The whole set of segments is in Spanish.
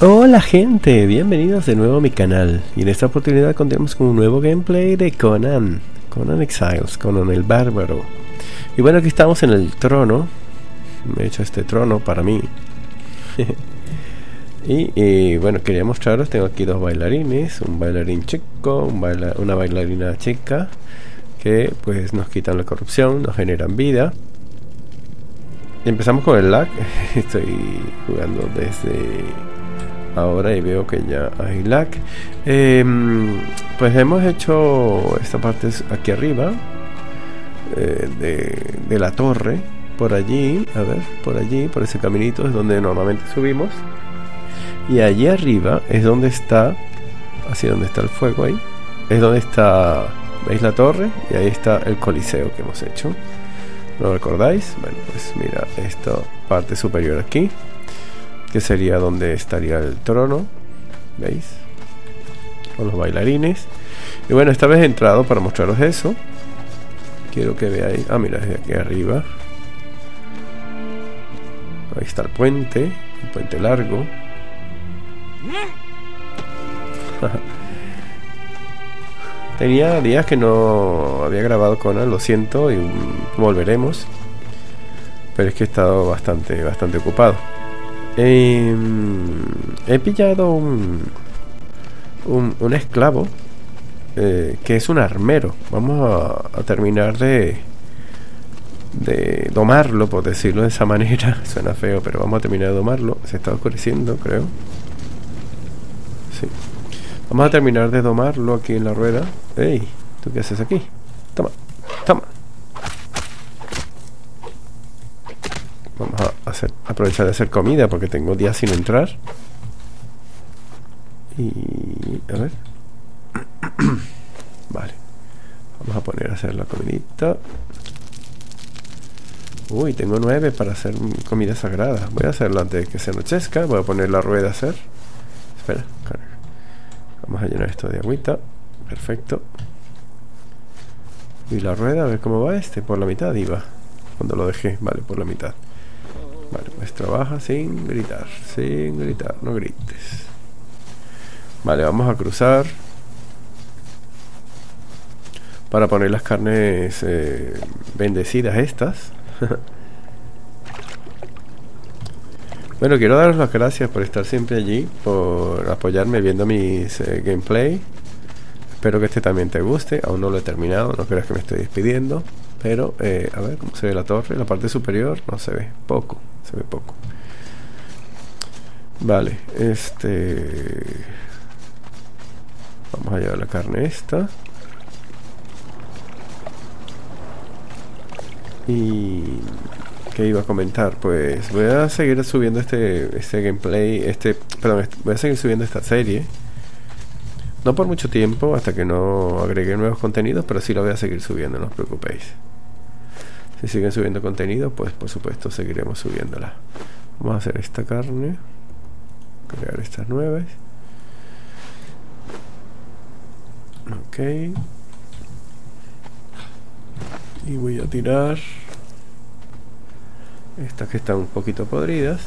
Hola gente, bienvenidos de nuevo a mi canal y en esta oportunidad contamos con un nuevo gameplay de Conan, Conan Exiles, Conan el Bárbaro. Y bueno, aquí estamos en el trono, me he hecho este trono para mí. y, bueno, quería mostraros, tengo aquí dos bailarines, un bailarín chico, una bailarina chica, que pues nos quitan la corrupción, nos generan vida. Y empezamos con el lag, estoy jugando desde ahora y veo que ya hay lag. Em, pues hemos hecho esta parte aquí arriba eh, de, la torre. Por allí, a ver, por allí, por ese caminito es donde normalmente subimos. Y allí arriba es donde está, así donde está el fuego ahí, es donde está, ¿veis la torre? Y ahí está el coliseo que hemos hecho. ¿Lo recordáis? Bueno, pues mira, esta parte superior aquí que sería donde estaría el trono, ¿veis? Con los bailarines. Y bueno, esta vez he entrado para mostraros eso. Quiero que veáis. Ah, mira, desde aquí arriba. Ahí está el puente, el puente largo. Tenía días que no había grabado con él, lo siento, y volveremos. Pero es que he estado bastante, bastante ocupado. Em, he pillado un, un, esclavo eh, que es un armero. Vamos a, terminar de, de domarlo, por decirlo de esa manera. Suena feo, pero vamos a terminar de domarlo. Se está oscureciendo, creo. Sí. Vamos a terminar de domarlo aquí en la rueda. ¡Ey! ¿Tú qué haces aquí? Toma, toma. Vamos a aprovechar de hacer comida porque tengo días sin entrar. Y... A ver. vale. Vamos a poner a hacer la comidita. Uy, tengo nueve para hacer comida sagrada. Voy a hacerlo antes de que se anochezca. Voy a poner la rueda a hacer. Espera, Vamos a llenar esto de agüita. Perfecto. Y la rueda, a ver cómo va este. Por la mitad iba. Cuando lo dejé. Vale, por la mitad. Trabaja sin gritar, sin gritar, no grites. Vale, vamos a cruzar. Para poner las carnes eh, bendecidas estas. bueno, quiero daros las gracias por estar siempre allí, por apoyarme viendo mis eh, gameplay. Espero que este también te guste. Aún no lo he terminado, no creas que me estoy despidiendo. Pero, eh, a ver cómo se ve la torre. La parte superior no se ve, poco se ve poco. Vale, este... Vamos a llevar la carne esta. Y... ¿Qué iba a comentar? Pues voy a seguir subiendo este, este gameplay, este... Perdón, voy a seguir subiendo esta serie. No por mucho tiempo, hasta que no agregue nuevos contenidos, pero sí lo voy a seguir subiendo, no os preocupéis. Si siguen subiendo contenido, pues por supuesto seguiremos subiéndola. Vamos a hacer esta carne. Crear estas nuevas. Ok. Y voy a tirar estas que están un poquito podridas.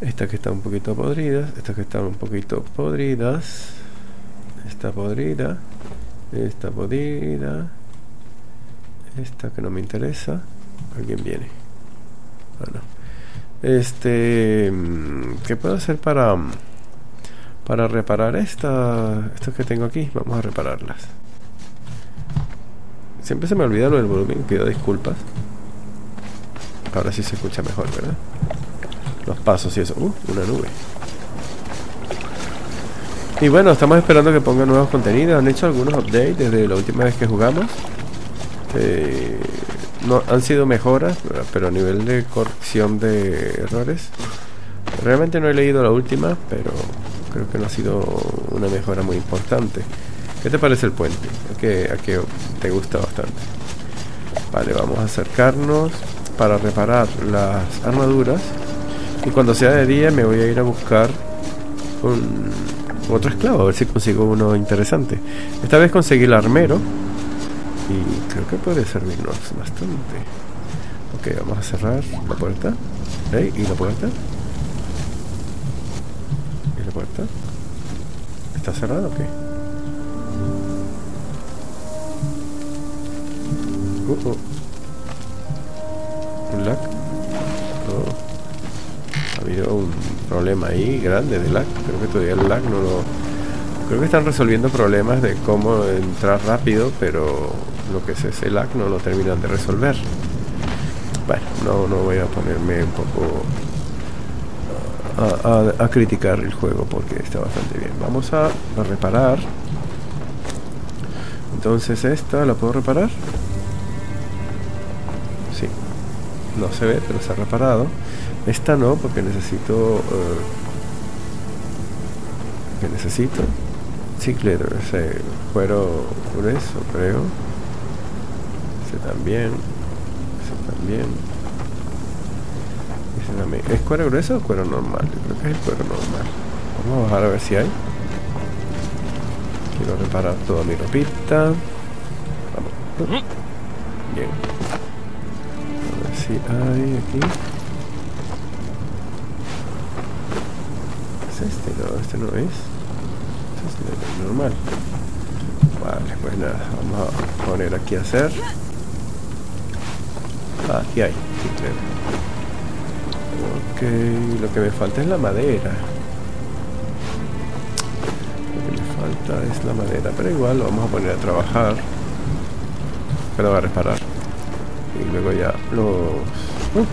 Estas que están un poquito podridas. Estas que están un poquito podridas. Esta podrida. Esta podrida. Esta que no me interesa. Alguien viene. Bueno. Este... Mm, ¿Qué puedo hacer para... Para reparar esta, estas que tengo aquí? Vamos a repararlas. Siempre se me olvida lo del volumen, pido disculpas. Ahora sí se escucha mejor, ¿verdad? Los pasos y eso. Uh, una nube. Y bueno, estamos esperando que pongan nuevos contenidos. Han hecho algunos updates desde la última vez que jugamos. Eh, no, han sido mejoras, pero a nivel de corrección de errores. Realmente no he leído la última, pero creo que no ha sido una mejora muy importante. ¿Qué te parece el puente? ¿A qué, a te gusta bastante? Vale, vamos a acercarnos para reparar las armaduras. Y cuando sea de día me voy a ir a buscar otro esclavo, a ver si consigo uno interesante. Esta vez conseguí el armero y creo que puede servirnos bastante. Ok, vamos a cerrar la puerta. ¿Y la puerta? ¿Y la ¿Está cerrado o qué? Uh, uh. Un lag. Oh. Ha habido un problema ahí grande de lag. Creo que todavía el lag no lo... Creo que están resolviendo problemas de cómo entrar rápido, pero lo que es ese lag no lo terminan de resolver. Bueno, no, no voy a ponerme un poco a, criticar el juego porque está bastante bien. Vamos a, reparar. Entonces esta, ¿la puedo reparar? Sí. No se ve, pero se ha reparado. Esta no, porque necesito... Uh, que necesito? Sí, ese cuero grueso, creo. Ese también. Ese también. ¿Es cuero grueso o cuero normal? creo que es el cuero normal. Vamos a bajar a ver si hay. Quiero reparar toda mi ropita. Vamos. Bien. A ver si hay aquí. ¿Es este? No, este no es. Este es normal. Vale, pues nada. Vamos a poner aquí a hacer. Ah, aquí hay. Ok, lo que me falta es la madera. Lo que me falta es la madera, pero igual lo vamos a poner a trabajar. Pero va a reparar. Y luego ya los... Uh,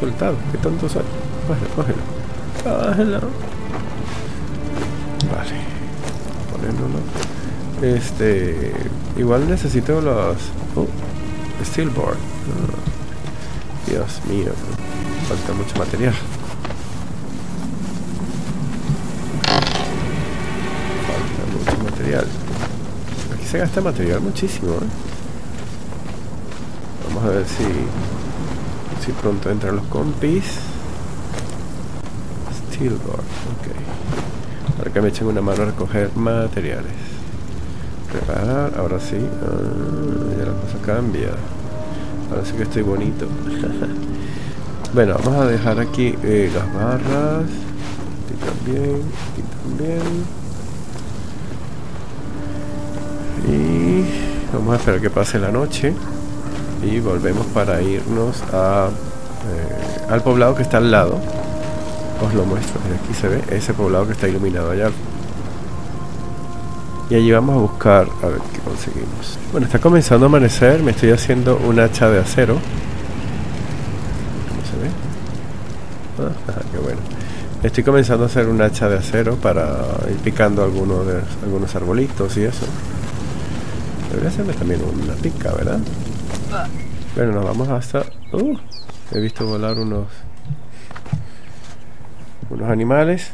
soltado, qué tonto soy. Cógelo, cógelo. Cógelo. Vale. Ponerlo. Este... Igual necesito los... Oh, steelboard. Ah, Dios mío falta mucho material. Falta mucho material. Aquí se gasta material muchísimo, ¿eh? Vamos a ver si... Si pronto entran los compis. Steelboard, ok. Ahora que me echen una mano a recoger materiales. Preparar, ahora sí. Ah, ya la cosa cambia. Sí que estoy bonito. Bueno, vamos a dejar aquí eh, las barras. Aquí también, aquí también. Y vamos a esperar que pase la noche. Y volvemos para irnos a, eh, al poblado que está al lado. Os lo muestro, aquí se ve ese poblado que está iluminado allá. Y allí vamos a buscar a ver qué conseguimos. Bueno, está comenzando a amanecer. Me estoy haciendo un hacha de acero. qué bueno. Estoy comenzando a hacer un hacha de acero para ir picando algunos algunos arbolitos y eso. Debería hacerme también una pica, ¿verdad? Bueno, nos vamos hasta... Uh, he visto volar unos... Unos animales.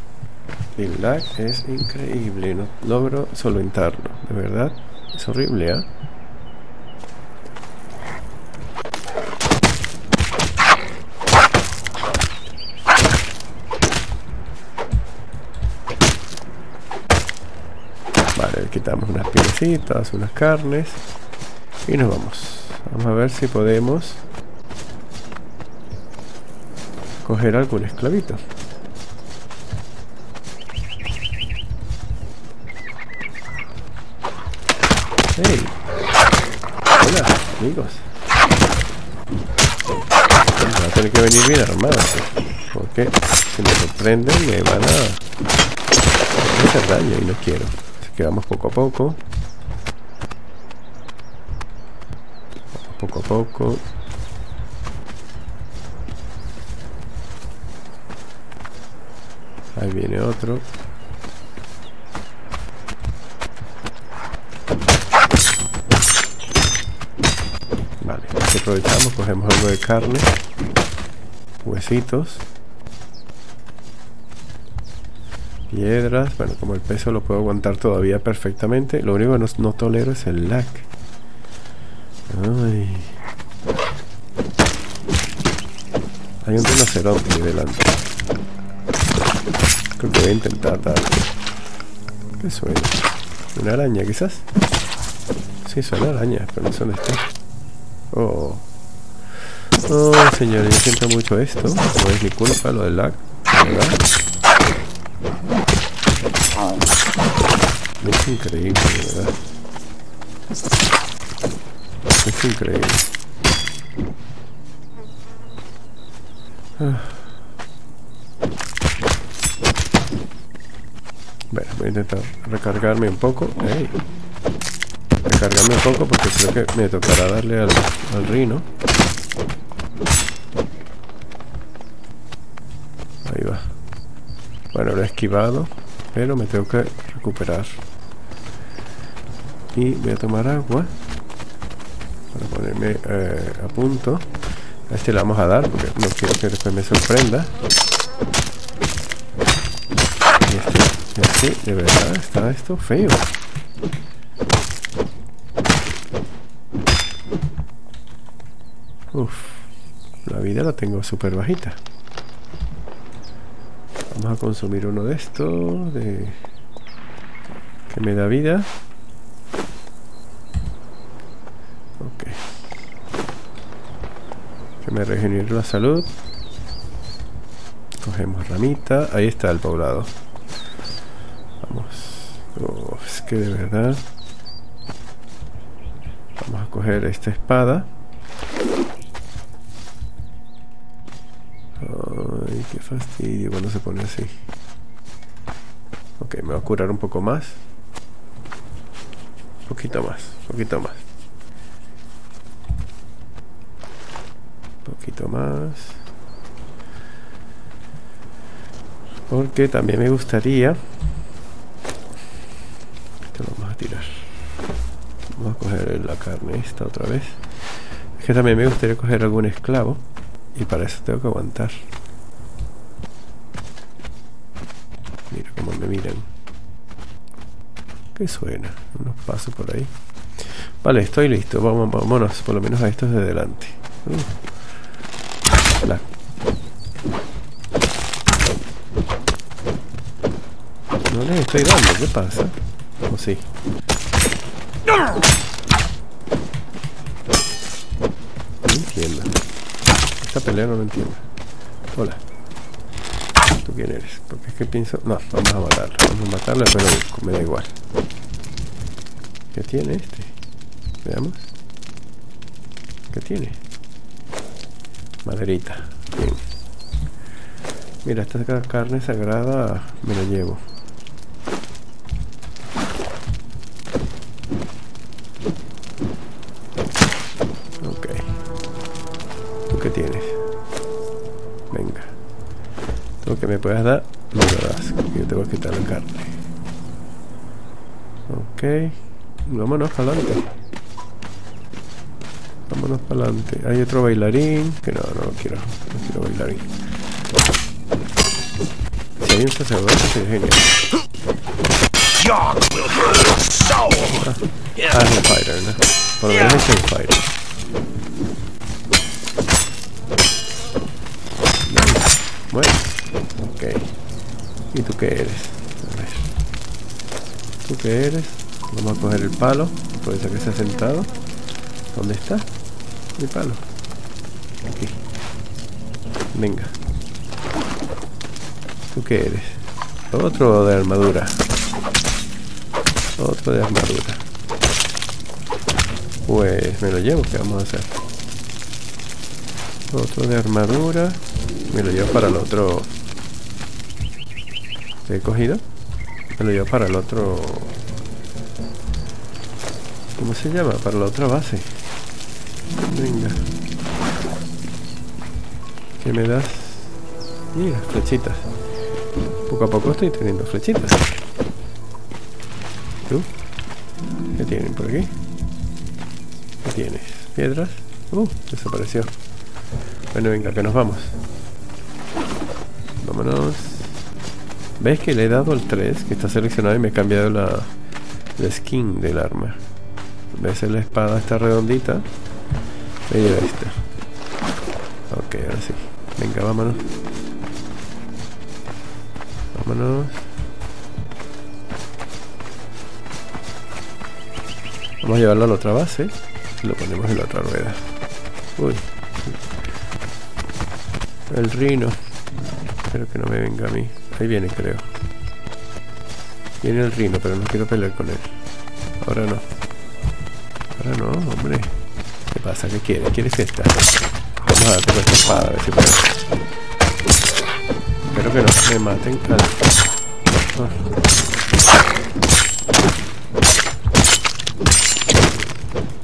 El es increíble. No logro solventarlo. De verdad. Es horrible, ¿eh? quitamos unas piecitas, unas carnes y nos vamos. Vamos a ver si podemos coger algún esclavito. Hey. Hola, amigos. Va a tener que venir bien armado. Porque si me sorprenden me van a hacer daño y no quiero quedamos poco a poco. Poco a poco. Ahí viene otro. Vale, aprovechamos, cogemos algo de carne, huesitos. Piedras, bueno, como el peso lo puedo aguantar todavía perfectamente. Lo único que no, tolero es el lag. Ay. Hay un rinoceronte ahí delante. Creo que voy a intentar dar. ¿Qué suena? ¿Una araña quizás? Sí, suena araña, pero no dónde está. Oh. Oh, señor, yo siento mucho esto. No es mi culpa lo del lag. Es increíble, verdad. Es increíble. Ah. Bueno, voy a intentar recargarme un poco. Recargarme un poco porque creo que me tocará darle al, al rino. Ahí va. Bueno, lo he esquivado, pero me tengo que recuperar. Y voy a tomar agua para ponerme eh, a punto. A este le vamos a dar porque no quiero que después me sorprenda. Y este, este, de verdad, está esto feo. Uf, la vida la tengo súper bajita. Vamos a consumir uno de estos de... que me da vida. Ok. Que me la salud. Cogemos ramita. Ahí está el poblado. Vamos. es que de verdad... Vamos a coger esta espada. qué fastidio cuando se pone así. Ok, me va a curar un poco más. Un poquito más, un poquito más. Un poquito más. Porque también me gustaría... Esto lo vamos a tirar. Vamos a coger la carne esta otra vez. Es que también me gustaría coger algún esclavo. Y para eso tengo que aguantar. me miran. ¿Qué suena? Unos pasos por ahí. Vale, estoy listo. Vamos, vámonos por lo menos a estos de delante. Uh. No les estoy dando, ¿qué pasa? ¿O sí? No entiendo. Esta pelea no lo entiendo. Hola quién eres. Porque es que pienso... No, vamos a matarlo. Vamos a matarlo, pero me da igual. ¿Qué tiene este? Veamos. ¿Qué tiene? Maderita. Bien. Mira, esta carne sagrada me la llevo. Ok. ¿Tú qué tienes? Lo que me puedas dar, me lo das. Yo tengo que quitar la carne. Ok. Vámonos adelante. Vámonos para adelante. Hay otro bailarín. Que no, no quiero. No quiero bailarín. Si hay un sacerdote sería genial. Ah, es un fighter, ¿no? Por lo menos es un fighter. Bueno. ¿Y tú qué eres? A ver. ¿Tú qué eres? Vamos a coger el palo. Puede ser que se ha sentado. ¿Dónde está? Mi palo. Aquí. Venga. ¿Tú qué eres? Otro de armadura. Otro de armadura. Pues me lo llevo, ¿qué vamos a hacer? Otro de armadura. Me lo llevo para el otro he cogido. Me lo llevo para el otro... ¿Cómo se llama? Para la otra base. ¿Qué me das? Mira, flechitas. Poco a poco estoy teniendo flechitas. ¿Tú? ¿Qué tienen por aquí? ¿Qué tienes? ¿Piedras? Uh, desapareció. Bueno, venga, que nos vamos. Vámonos. ¿Ves que le he dado el 3? Que está seleccionado y me he cambiado la, skin del arma. ¿Ves la espada está redondita? Me lleva esta. Vámonos. Vámonos. Vamos a llevarlo a la otra base. Y lo ponemos en la otra rueda. Uy. El rino. Espero que no me venga a mí. Ahí viene, creo. Viene el rino, pero no quiero pelear con él. Ahora no. Ahora no, hombre. ¿Qué pasa? ¿Qué quieres? ¿Quieres esta? Vamos a darte con esta espada, a ver si puedo. Espero que no me maten.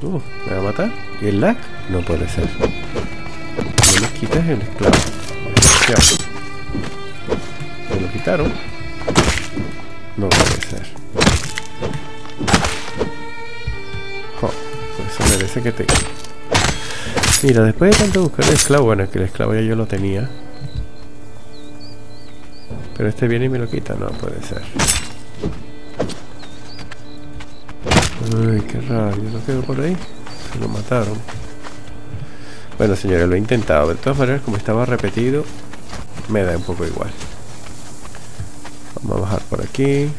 Uh, ¿Me va a matar? ¿Y el lag? No puede ser. No me quitas el esclavo. Me lo quitaron. No puede ser. Eso merece que te... Mira, después de tanto buscar el esclavo, bueno, que el esclavo ya yo lo tenía. Pero este viene y me lo quita, no puede ser. Ay, qué yo no quedo por ahí. Se lo mataron. Bueno, señores, lo he intentado. De todas maneras, como estaba repetido, me da un poco igual. Vamos a bajar por aquí.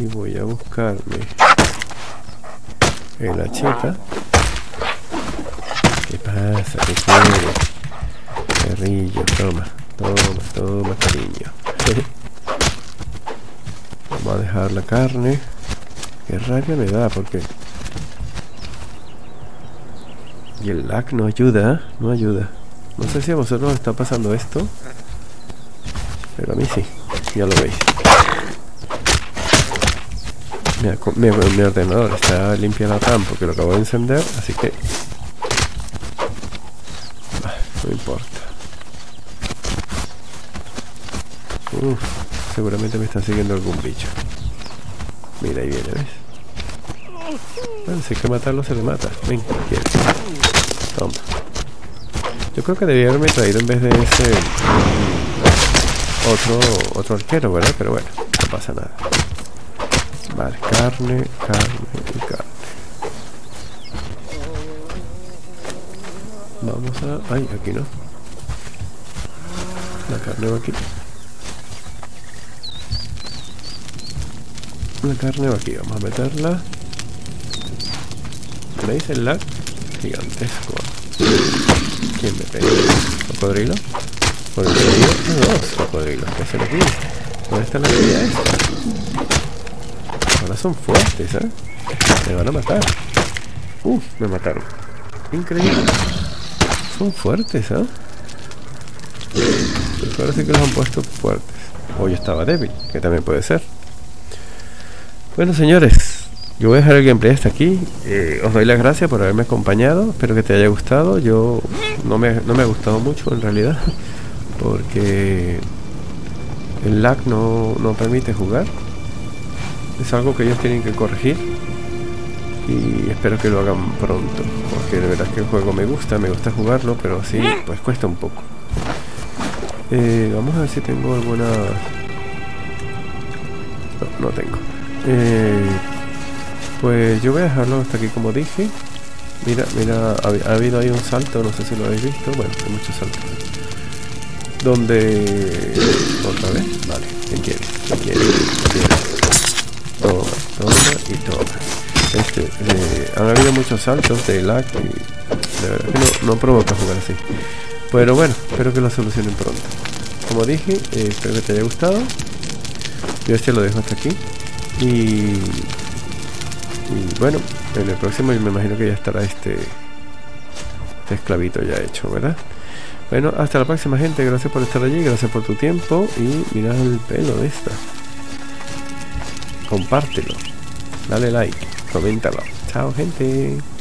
Y voy a buscarme el hacheta. ¿Qué pasa? ¿Qué quiere? Perrillo, toma, toma, toma, cariño. Vamos a dejar la carne. Qué rabia me da porque... Y el lag no ayuda, no ayuda. No sé si a vosotros os está pasando esto. Pero a mí sí, ya lo veis. Mi, mi ordenador está limpia la RAM porque lo acabo de encender, así que... no importa. Uf, seguramente me está siguiendo algún bicho. Mira, ahí viene, ¿ves? Bueno, si hay que matarlo, se le mata. Ven, quiere. Toma. Yo creo que debía haberme traído en vez de ese otro otro arquero, ¿verdad? Pero bueno, no pasa nada. Carne, carne y carne. Vamos a... Ay, aquí no. La carne va aquí. La carne va aquí, vamos a meterla. ¿Veis el lag? Gigantesco. ¿Quién me pega? ¿Cocodrilo? Medio, dos cocodrilos. ¿Qué hacen aquí? ¿Dónde está la vida esta? Son fuertes, ¿eh? Me van a matar. Uf, me mataron. Increíble. Son fuertes, ¿eh? Que los han puesto fuertes. O yo estaba débil, que también puede ser. Bueno, señores, yo voy a dejar el gameplay hasta aquí. Eh, os doy las gracias por haberme acompañado. Espero que te haya gustado. Yo no me, no me ha gustado mucho en realidad. Porque el lag no, no permite jugar. Es algo que ellos tienen que corregir. Y espero que lo hagan pronto. Porque de verdad que el juego me gusta, me gusta jugarlo, pero sí, pues cuesta un poco. Eh, vamos a ver si tengo alguna... No, no tengo. Eh, pues yo voy a dejarlo hasta aquí como dije. Mira, mira, ha, habido ahí un salto, no sé si lo habéis visto. Bueno, hay muchos saltos. Donde... ¿Otra vez? Vale, ¿quién quiere? ¿Quién quiere? ¿Quién quiere? Han habido muchos saltos de lag y de verdad que no, no provoca jugar así. Pero bueno, espero que lo solucionen pronto. Como dije, eh, espero que te haya gustado. Yo este lo dejo hasta aquí. Y, bueno, en el próximo me imagino que ya estará este, este esclavito ya hecho, ¿verdad? Bueno, hasta la próxima gente, gracias por estar allí, gracias por tu tiempo y mira el pelo de esta. Compártelo, dale like, coméntalo. Chao gente.